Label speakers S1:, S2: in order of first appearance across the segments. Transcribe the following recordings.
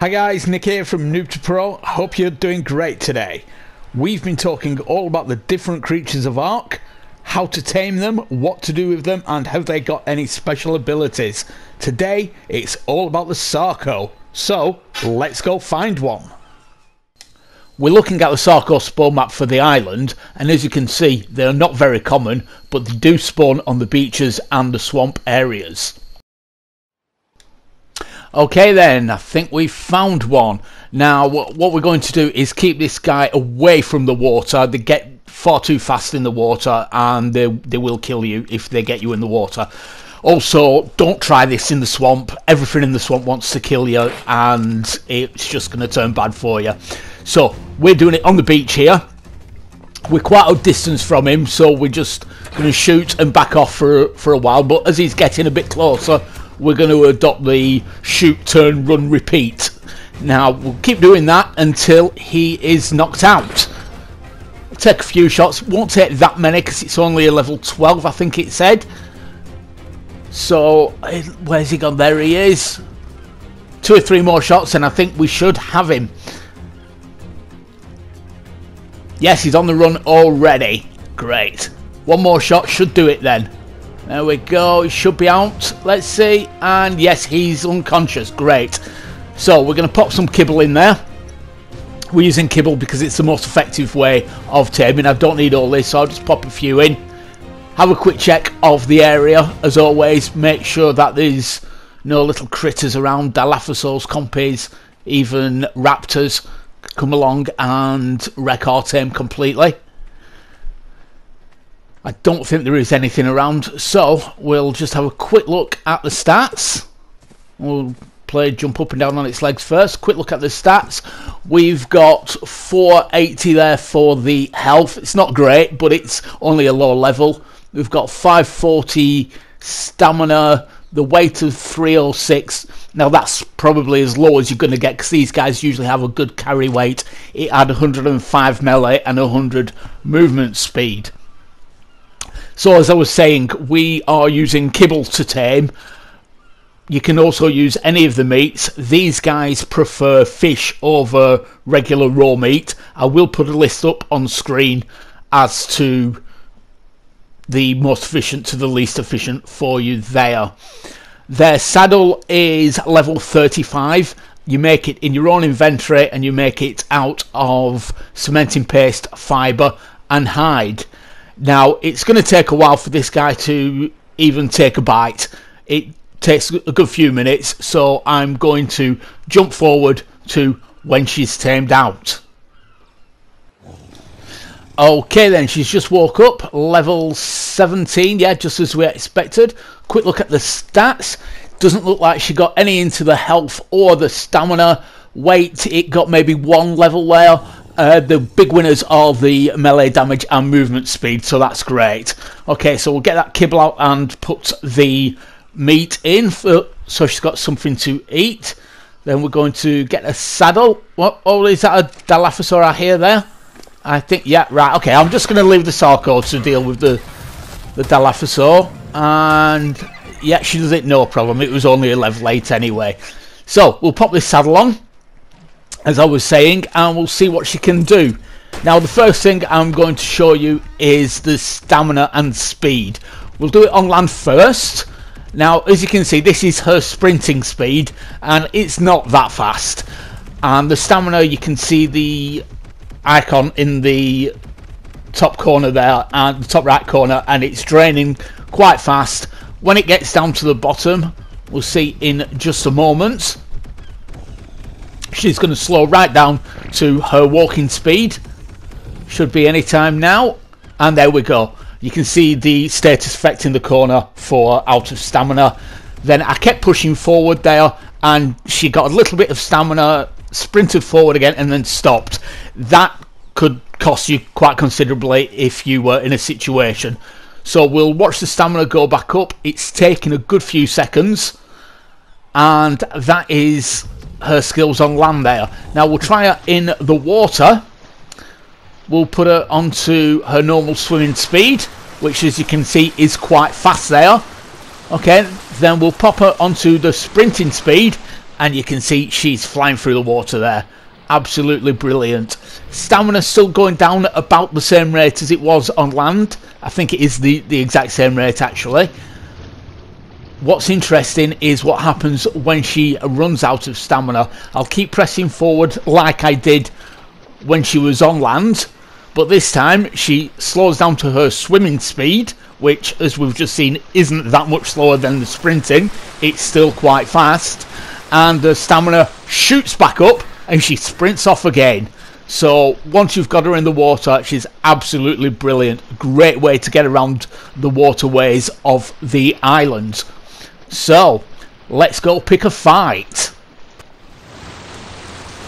S1: Hi guys, Nick here from Noob to Pro. Hope you're doing great today. We've been talking all about the different creatures of Ark, how to tame them, what to do with them, and have they got any special abilities. Today, it's all about the Sarco. So, let's go find one. We're looking at the Sarco spawn map for the island, and as you can see, they're not very common, but they do spawn on the beaches and the swamp areas. Okay then, I think we've found one. Now, what we're going to do is keep this guy away from the water. They get far too fast in the water and they, they will kill you if they get you in the water. Also, don't try this in the swamp. Everything in the swamp wants to kill you and it's just going to turn bad for you. So, we're doing it on the beach here. We're quite a distance from him, so we're just going to shoot and back off for, for a while. But as he's getting a bit closer, we're going to adopt the shoot, turn, run, repeat. Now, we'll keep doing that until he is knocked out. Take a few shots. Won't take that many because it's only a level 12, I think it said. So, eh, where's he gone? There he is. Two or three more shots and I think we should have him. Yes, he's on the run already. Great. One more shot should do it then. There we go. He should be out. Let's see. And yes, he's unconscious. Great. So we're going to pop some kibble in there. We're using kibble because it's the most effective way of taming. I don't need all this, so I'll just pop a few in. Have a quick check of the area, as always. Make sure that there's no little critters around. Dilophosaurs, compies, even raptors come along and wreck our tame completely. I don't think there is anything around, so we'll just have a quick look at the stats. We'll play jump up and down on its legs first. Quick look at the stats. We've got 480 there for the health. It's not great, but it's only a low level. We've got 540 stamina, the weight of 306. Now that's probably as low as you're going to get because these guys usually have a good carry weight. It had 105 melee and 100 movement speed. So as I was saying, we are using kibble to tame. You can also use any of the meats. These guys prefer fish over regular raw meat. I will put a list up on screen as to the most efficient to the least efficient for you there. Their saddle is level 35. You make it in your own inventory and you make it out of cementing paste, fibre and hide. Now, it's going to take a while for this guy to even take a bite. It takes a good few minutes, so I'm going to jump forward to when she's tamed out. Okay then, she's just woke up, level 17, yeah, just as we expected. Quick look at the stats. Doesn't look like she got any into the health or the stamina. Weight, it got maybe one level there. Uh, the big winners are the melee damage and movement speed, so that's great. Okay, so we'll get that kibble out and put the meat in for, so she's got something to eat. Then we're going to get a saddle. What? Oh, is that a Dilophosaur I hear there? I think, yeah, right. Okay, I'm just going to leave the Sarco to deal with the the Dilophosaur. And, yeah, she does it no problem. It was only a level 8 anyway. So, we'll pop this saddle on as I was saying, and we'll see what she can do. Now, the first thing I'm going to show you is the stamina and speed. We'll do it on land first. Now, as you can see, this is her sprinting speed, and it's not that fast. And the stamina, you can see the icon in the top corner there, and the top right corner, and it's draining quite fast. When it gets down to the bottom, we'll see in just a moment she's going to slow right down to her walking speed. Should be any time now. And there we go. You can see the status effect in the corner for out of stamina. Then I kept pushing forward there and she got a little bit of stamina sprinted forward again and then stopped. That could cost you quite considerably if you were in a situation. So we'll watch the stamina go back up. It's taking a good few seconds. And that is her skills on land there. Now we'll try her in the water. We'll put her onto her normal swimming speed, which as you can see is quite fast there. Okay, then we'll pop her onto the sprinting speed and you can see she's flying through the water there. Absolutely brilliant. Stamina still going down at about the same rate as it was on land. I think it is the, the exact same rate actually. What's interesting is what happens when she runs out of stamina. I'll keep pressing forward like I did when she was on land, but this time she slows down to her swimming speed, which, as we've just seen, isn't that much slower than the sprinting. It's still quite fast, and the stamina shoots back up and she sprints off again. So once you've got her in the water, she's absolutely brilliant. Great way to get around the waterways of the island. So, let's go pick a fight.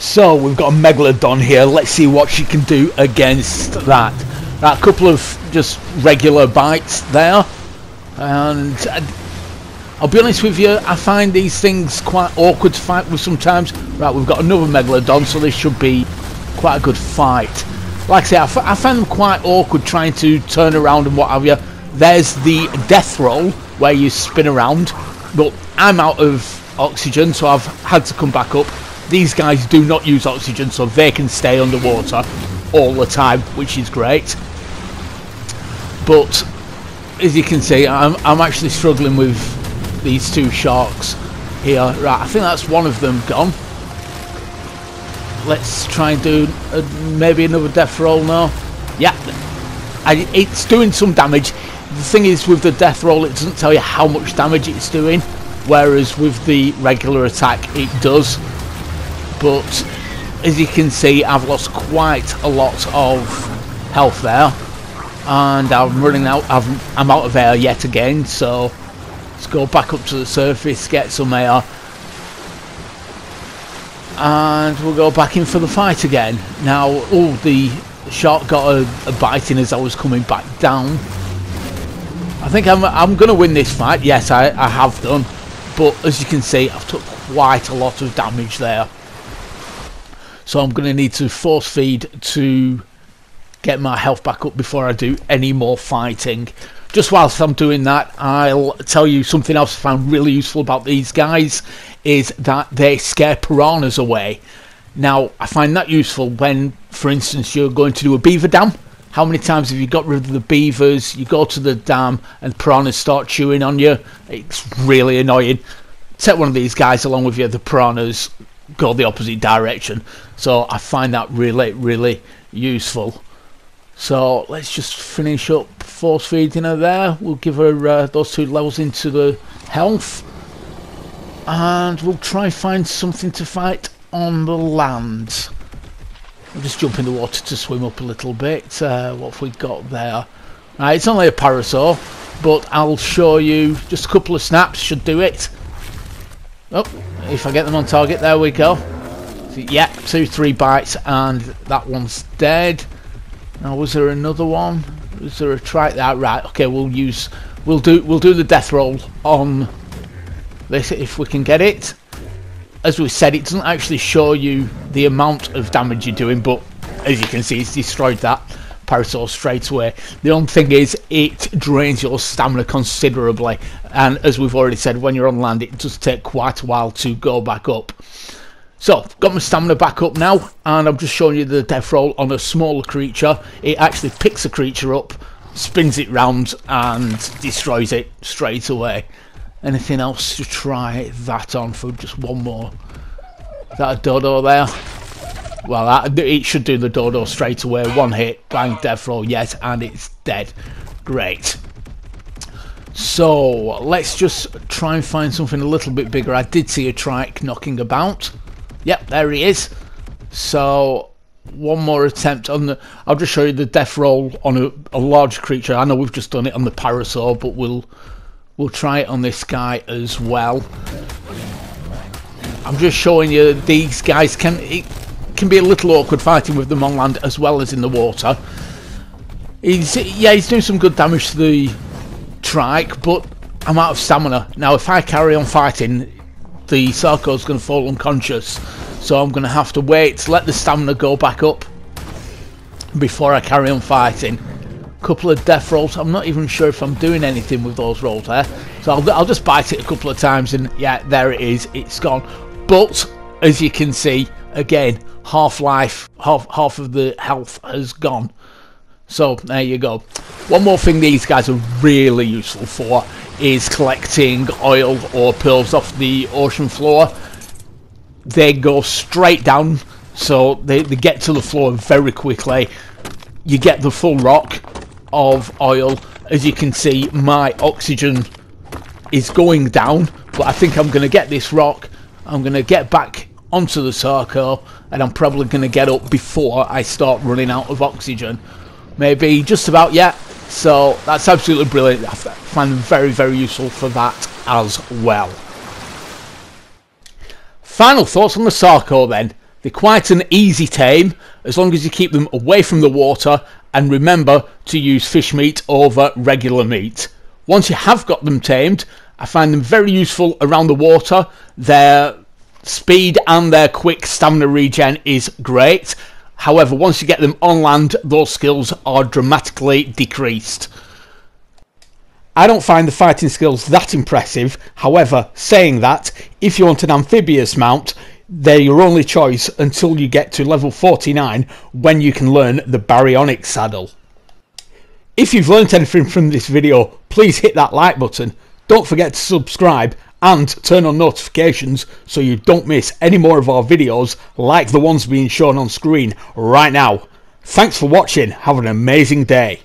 S1: So, we've got a Megalodon here. Let's see what she can do against that. A couple of just regular bites there. And uh, I'll be honest with you, I find these things quite awkward to fight with sometimes. Right, we've got another Megalodon, so this should be quite a good fight. Like I say, I, I find them quite awkward trying to turn around and what have you. There's the death roll, where you spin around, but I'm out of oxygen, so I've had to come back up. These guys do not use oxygen, so they can stay underwater all the time, which is great. But as you can see, I'm, I'm actually struggling with these two sharks here. Right, I think that's one of them gone. Let's try and do a, maybe another death roll now. Yeah, I, it's doing some damage thing is with the death roll it doesn't tell you how much damage it's doing whereas with the regular attack it does. But as you can see I've lost quite a lot of health there and I'm running out i am out of air yet again so let's go back up to the surface get some air. And we'll go back in for the fight again. Now all the shark got a, a bite in as I was coming back down I think I'm, I'm going to win this fight. Yes, I, I have done. But as you can see, I've took quite a lot of damage there. So I'm going to need to force feed to get my health back up before I do any more fighting. Just whilst I'm doing that, I'll tell you something else I found really useful about these guys is that they scare piranhas away. Now, I find that useful when, for instance, you're going to do a beaver dam how many times have you got rid of the beavers? You go to the dam and piranhas start chewing on you. It's really annoying. Take one of these guys along with you. The piranhas go the opposite direction. So I find that really, really useful. So let's just finish up force feeding her there. We'll give her uh, those two levels into the health. And we'll try find something to fight on the land. I'll just jump in the water to swim up a little bit. Uh, what have we got there? Right, it's only a parasaur, but I'll show you just a couple of snaps should do it. Oh, if I get them on target, there we go. So, yeah, two, three bites, and that one's dead. Now, was there another one? Was there a try? That right? Okay, we'll use, we'll do, we'll do the death roll on this if we can get it as we said, it doesn't actually show you the amount of damage you're doing, but as you can see, it's destroyed that parasaur straight away. The only thing is, it drains your stamina considerably, and as we've already said, when you're on land, it does take quite a while to go back up. So, got my stamina back up now, and I'm just showing you the death roll on a smaller creature. It actually picks a creature up, spins it round, and destroys it straight away. Anything else to try that on for just one more? That a dodo there? Well, that, it should do the dodo straight away. One hit, bang, death roll, yes, and it's dead. Great. So, let's just try and find something a little bit bigger. I did see a trike knocking about. Yep, there he is. So, one more attempt on the... I'll just show you the death roll on a, a large creature. I know we've just done it on the Parasaur, but we'll We'll try it on this guy as well. I'm just showing you these guys can it can be a little awkward fighting with them on land as well as in the water. He's yeah, he's doing some good damage to the trike, but I'm out of stamina. Now if I carry on fighting, the Sarco's gonna fall unconscious. So I'm gonna have to wait, to let the stamina go back up before I carry on fighting couple of death rolls. I'm not even sure if I'm doing anything with those rolls there. So I'll, I'll just bite it a couple of times and yeah, there it is. It's gone. but as you can see, again, half-life, half, half of the health has gone. So there you go. One more thing these guys are really useful for is collecting oil or pearls off the ocean floor. They go straight down, so they, they get to the floor very quickly. You get the full rock of oil. As you can see, my oxygen is going down, but I think I'm going to get this rock. I'm going to get back onto the Sarco, and I'm probably going to get up before I start running out of oxygen. Maybe just about yet. So that's absolutely brilliant. I find them very, very useful for that as well. Final thoughts on the Sarco then. They're quite an easy tame as long as you keep them away from the water and remember to use fish meat over regular meat. Once you have got them tamed, I find them very useful around the water. Their speed and their quick stamina regen is great. However, once you get them on land, those skills are dramatically decreased. I don't find the fighting skills that impressive. However, saying that, if you want an amphibious mount, they're your only choice until you get to level 49 when you can learn the Baryonyx saddle. If you've learnt anything from this video, please hit that like button. Don't forget to subscribe and turn on notifications so you don't miss any more of our videos like the ones being shown on screen right now. Thanks for watching. Have an amazing day.